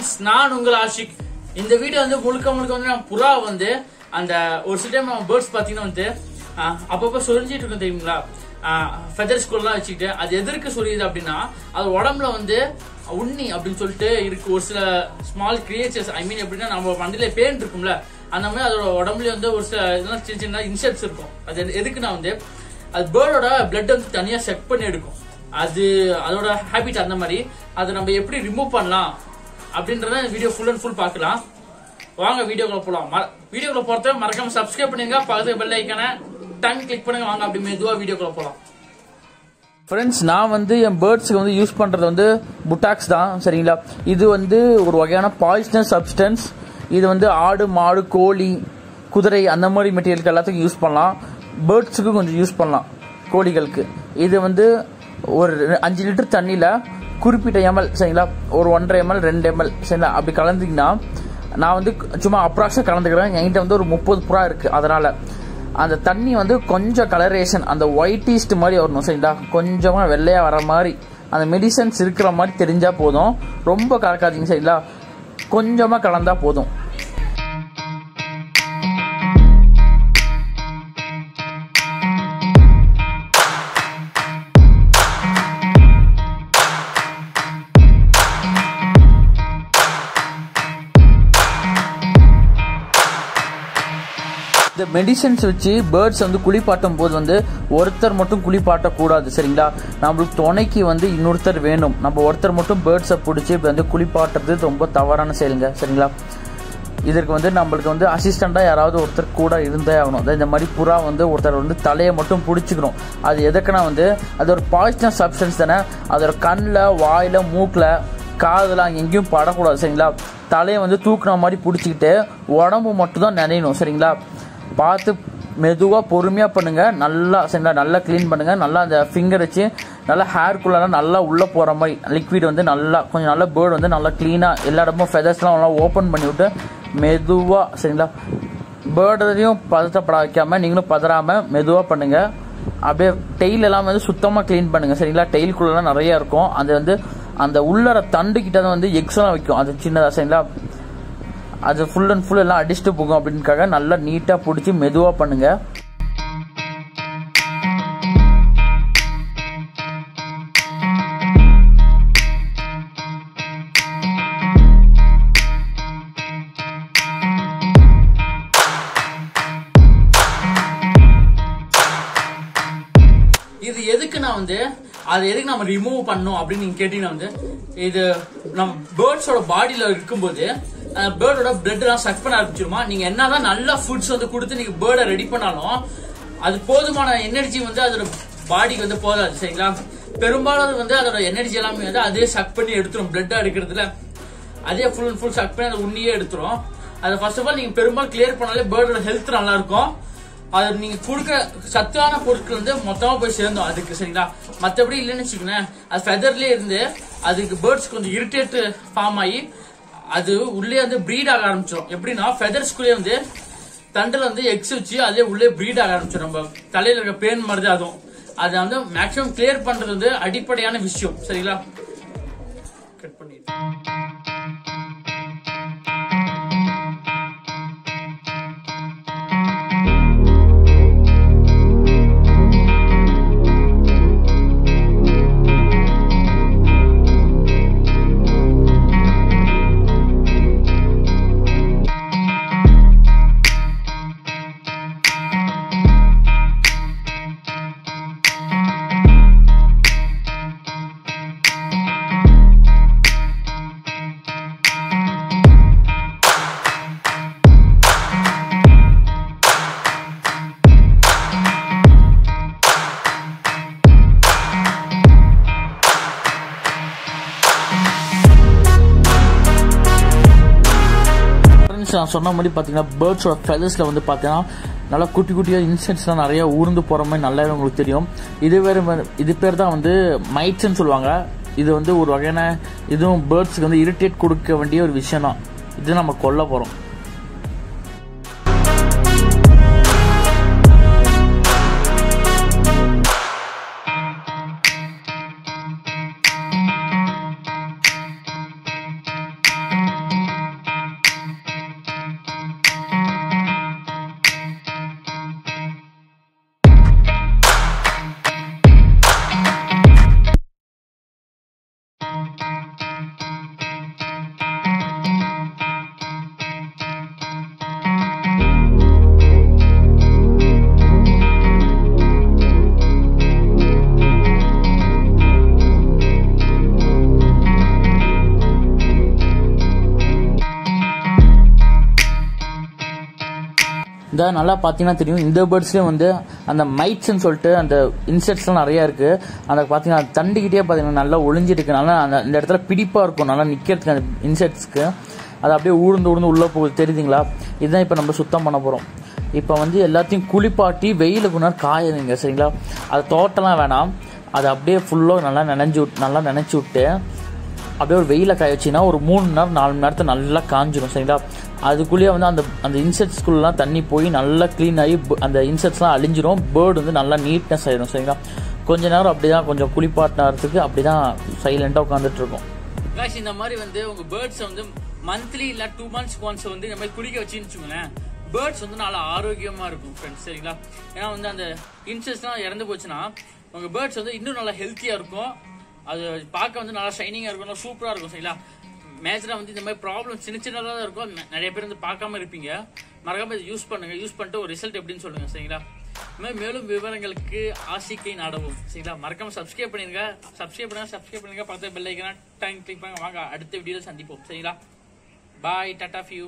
Friends நான் உங்கள் ஆஷிக். இந்த வீடியோ வந்து முழுக்க முழுக்க வந்து நான் புறா வந்து அந்த ஒரு சில டைம் நம்ம பேர்ட்ஸ் பார்த்தீங்கன்னா வந்து அப்பப்போ சொரிஞ்சிட்டு இருக்கும் தெரியுங்களா? ஃபெதர் ஸ்கூல்லாம் வச்சுக்கிட்டு அது எதற்கு சொல்லியுது அப்படின்னா அது உடம்புல வந்து உண்ணி அப்படின்னு சொல்லிட்டு இருக்கு ஒரு சில ஸ்மால் கிரியேச்சர்ஸ் ஐ மீன் எப்படின்னா நம்ம வண்டியில பேன் இருக்கும்ல அந்த மாதிரி அதோட உடம்புல வந்து ஒரு சில இதெல்லாம் சின்ன சின்ன இன்செக்ட்ஸ் இருக்கும். அது எதுக்குன்னா வந்து அது பேர்டோட பிளட் வந்து தனியாக செக் பண்ணி எடுக்கும். அது அதோட ஹேபிட் அந்த மாதிரி. அதை நம்ம எப்படி ரிமூவ் பண்ணலாம்? அப்படின்றத வீடியோ ஃபுல் அண்ட் ஃபுல் பார்க்கலாம். வாங்க வீடியோக்குள்ள போலாம். வீடியோக்குள்ள போறத மறக்காம சப்ஸ்கிரைப் பண்ணிருங்க. பக்கத்து பெல் ஐக்கான டன் கிளிக் பண்ணுங்க. வாங்க அப்படி மெதுவா வீடியோக்குள்ள போலாம். ஃப்ரெண்ட்ஸ் நான் வந்து என் பேர்ட்ஸுக்கு வந்து யூஸ் பண்ணுறது வந்து புட்டாக்ஸ் தான் சரிங்களா? இது வந்து ஒரு வகையான பாய்ஸ்னஸ் சப்ஸ்டன்ஸ் இது வந்து ஆடு மாடு கோழி குதிரை அந்த மாதிரி மெட்டீரியலுக்கு எல்லாத்துக்கும் யூஸ் பண்ணலாம். பேர்ட்ஸுக்கு கொஞ்சம் யூஸ் பண்ணலாம் கோழிகளுக்கு. இது வந்து ஒரு அஞ்சு லிட்டர் தண்ணியில் குறிப்பிட்ட எம்எல் சரிங்களா? ஒரு ஒன்றரை எம்எல் ரெண்டு எம்எல் சரிங்களா? அப்படி கலந்தீங்கன்னா நான் வந்து சும்மா அப்ராக்ஸாக கலந்துக்கிறேன். என்கிட்ட வந்து ஒரு முப்பது புறா இருக்குது அதனால் அந்த தண்ணி வந்து கொஞ்சம் கலரேஷன் அந்த ஒயிட்டிஸ்ட் மாதிரி வரணும் சரிங்களா? கொஞ்சமாக வெள்ளையாக வர மாதிரி அந்த மெடிசன்ஸ் இருக்கிற மாதிரி தெரிஞ்சால் போதும். ரொம்ப கலக்காதீங்க சரிங்களா? கொஞ்சமாக கலந்தால் போதும். மெடிசன்ஸ் வச்சு பேர்ட்ஸ் வந்து குளிப்பாட்டும் போது வந்து ஒருத்தர் மட்டும் குளிப்பாட்டக்கூடாது சரிங்களா? நம்மளுக்கு துணைக்கு வந்து இன்னொருத்தர் வேணும். நம்ம ஒருத்தர் மட்டும் பேர்ட்ஸை பிடிச்சி வந்து குளிப்பாட்டுறது ரொம்ப தவறான செயலுங்க சரிங்களா? இதற்கு வந்து நம்மளுக்கு வந்து அசிஸ்டண்ட்டாக யாராவது ஒருத்தர் கூட இருந்தே ஆகணும். அதாவது இந்த மாதிரி புறா வந்து ஒருத்தர் வந்து தலையை மட்டும் பிடிச்சிக்கணும். அது எதுக்குன்னா வந்து அது ஒரு பாய்ஸ்னஸ் சப்ஸ்டன்ஸ் தானே? அதோட கண்ணில் வாயில் மூக்கில் காதெல்லாம் எங்கேயும் படக்கூடாது சரிங்களா? தலையை வந்து தூக்குன மாதிரி பிடிச்சிக்கிட்டு உடம்பு மட்டும் தான் நினையணும் சரிங்களா? பார்த்து மெதுவாக பொறுமையாக பண்ணுங்கள் நல்லா சரிங்களா நல்லா க்ளீன் பண்ணுங்கள் நல்லா அந்த ஃபிங்கர் வச்சு நல்லா ஹேர்க்குள்ளெல்லாம் நல்லா உள்ளே போகிற மாதிரி லிக்விட் வந்து நல்லா கொஞ்சம் நல்லா பேர்டு வந்து நல்லா க்ளீனாக எல்லா இடமும் ஃபெதர்ஸ்லாம் நல்லா ஓப்பன் பண்ணி விட்டு மெதுவாக சரிங்களா? பேர்டையும் பதட்டப்பட வைக்காமல் நீங்களும் பதறாமல் மெதுவாக பண்ணுங்கள் அப்படியே டெய்ல் எல்லாம் வந்து சுத்தமாக க்ளீன் பண்ணுங்கள் சரிங்களா? டெய்லுக்குள்ளெல்லாம் நிறையா இருக்கும். அது வந்து அந்த உள்ளற தண்டுக்கிட்ட தான் வந்து எக்ஸ்லாம் வைக்கும். அது சின்னதாக சரிங்களா? அது ஃபுல் அண்ட் ஃபுல் எல்லாம் அடிச்சுட்டு போகும் அப்படின்னுக்காக நல்லா நீட்டாக பிடிச்சி மெதுவாக பண்ணுங்க. இது எதுக்கு நான் வந்து அது எதுக்கு நம்ம ரிமூவ் பண்ணும் அப்படின்னு நீங்க கேட்டீங்கன்னா வந்து இது நம்ம பேர்ட்ஸோட பாடியில இருக்கும்போது பேர்டோட பிளட் எல்லாம் சக் பண்ண ஆரம்பிச்சிருமா? நீங்க என்னதான் நல்ல ஃபுட்ஸ் வந்து கொடுத்து நீங்க பேர்டை ரெடி பண்ணாலும் அது போதுமான எனர்ஜி வந்து அதோட பாடிக்கு வந்து போதாது சரிங்களா? பெரும்பாலும் அது வந்து அதோட எனர்ஜி எல்லாமே வந்து அதே சக் பண்ணி எடுத்துரும் பிளட் எடுக்கிறதுல. அதே ஃபுல் அண்ட் ஃபுல் சக் பண்ணி அதை உண்ணியே எடுத்துரும். அதை ஃபர்ஸ்ட் ஆஃப் ஆல் நீங்க பெரும்பாலும் கிளியர் பண்ணாலே பேர்டோட ஹெல்த் நல்லா இருக்கும் அது நீங்க கொடுக்குற சத்தான பொருட்கள் வந்து மொத்தமா போய் சேர்ந்தோம் அதுக்கு சரிங்களா? மத்தபடி இல்லைன்னு வச்சுக்கோங்களேன் அது ஃபெதர்லயே இருந்து அதுக்கு பேர்ட்ஸ் கொஞ்சம் இரிட்டேட் ஃபார்ம் ஆகி அது உள்ளே வந்து ப்ரீட் ஆக ஆரம்பிச்சிடும் எப்படின்னா ஃபெதர்ஸ்குள்ளே வந்து தண்டில் வந்து எக்ஸ் வச்சு அதே உள்ளே ப்ரீட் ஆக ஆரம்பிச்சிடும் நம்ம தலையில் இருக்க பேன் மாதிரி அதுவும். அதை வந்து மேக்ஸிமம் கிளியர் பண்றது வந்து அடிப்படையான விஷயம். சரிங்களா? கட் பண்ணிடுறேன் ஃப்ரெண்ட்ஸ் நான் சொன்ன மாதிரி பார்த்தீங்கன்னா பேர்ட்ஸோட ஃபெதர்ஸில் வந்து பார்த்தீங்கன்னா நல்லா குட்டி குட்டியாக இன்செக்ட்ஸ்லாம் நிறையா ஊர்ந்து போகிற மாதிரி நல்லாவே உங்களுக்கு தெரியும். இது வேறு இது பேர் தான் வந்து மைட்ஸ்ன்னு சொல்லுவாங்க. இது வந்து ஒரு வகையான இதுவும் பேர்ட்ஸ்க்கு வந்து இரிட்டேட் கொடுக்க வேண்டிய ஒரு விஷயம் தான் இது நம்ம கொல்ல போகிறோம் இந்த நல்லா பார்த்தீங்கன்னா தெரியும். இந்த பேர்ட்ஸ்லேயும் வந்து அந்த மைட்ஸ்ன்னு சொல்லிட்டு அந்த இன்செக்ட்ஸ்லாம் நிறையா இருக்குது அந்த பார்த்தீங்கன்னா தண்டிக்கிட்டே பார்த்தீங்கன்னா நல்லா ஒளிஞ்சிருக்கு. நல்லா அந்த இந்த இடத்துல பிடிப்பாக இருக்கும். நல்லா நிற்கிறதுக்கு அந்த இன்செக்ட்ஸ்க்கு அது அப்படியே ஊர்ந்து ஊர்ந்து உள்ளே போகுது. தெரியுதுங்களா? இதுதான் இப்போ நம்ம சுத்தம் பண்ண போகிறோம் இப்போ வந்து எல்லாத்தையும் குளிப்பாட்டி வெயிலுக்கு கொண்டு காயுதுங்க சரிங்களா? அது தோட்டம்லாம் வேணாம். அது அப்படியே ஃபுல்லாக நல்லா நினைஞ்சு விட் நல்லா நினச்சி விட்டு அப்படியே ஒரு வெயில காய வச்சிங்கன்னா ஒரு மூணு மணி நேரம் நாலு மணி நேரத்தை நல்லா காஞ்சிடும் சரிங்களா? அதுக்குள்ளேயே வந்து அந்த அந்த இன்செக்ட்ஸ்குள்ளெலாம் தண்ணி போய் நல்லா க்ளீன் ஆகி அந்த இன்செக்ட்ஸ்லாம் அழிஞ்சிரும். பேர்டு வந்து நல்லா நீட்னஸ் ஆயிடும் சரிங்களா? கொஞ்ச நேரம் அப்படி தான் கொஞ்சம் குளிப்பாட்டினத்துக்கு அப்படி தான் சைலண்டாக உட்காந்துட்டு இருக்கும் காஷ் இந்த மாதிரி வந்து உங்க பேர்ட்ஸ் வந்து மந்த்லி இல்ல டூ மந்த்ஸ் ஒன்ஸ் வந்து இந்த மாதிரி குளிக்க வச்சுன்னு வச்சுக்கோங்களேன். பேர்ட்ஸ் வந்து நல்லா ஆரோக்கியமா இருக்கும் ஃப்ரெண்ட்ஸ் சரிங்களா? ஏன்னா வந்து அந்த இன்செஸ்ட்லாம் இறந்து போச்சுன்னா உங்க பேர்ட்ஸ் வந்து இன்னும் நல்லா ஹெல்த்தியா இருக்கும். அது பார்க்க வந்து நல்லா ஷைனிங்கா இருக்கும் நல்லா சூப்பரா இருக்கும் சரிங்களா? மேஜரா வந்து இந்த மாதிரி ப்ராப்ளம் சின்ன சின்னதாக தான் இருக்கும். நிறைய பேர் வந்து பார்க்காம இருப்பீங்க. மறக்காம இதை யூஸ் பண்ணுங்க. யூஸ் பண்ணிட்டு ஒரு ரிசல்ட் எப்படின்னு சொல்லுங்க சரிங்களா? இந்த மாதிரி மேலும் விவரங்களுக்கு ஆசிக்கை நாடவும் சரிங்களா? மறக்காம சப்ஸ்கிரைப் பண்ணிருங்க சப்ஸ்கிரைப் பண்ணுங்க சப்ஸ்கிரைப் பண்ணுங்க பக்கத்தில் பெல் ஐக்கனா டைம் கிளிக் பண்ணுங்க. வாங்க அடுத்த வீடியோல சந்திப்போம் சரிங்களா? பாய் டாடா ஃபியூ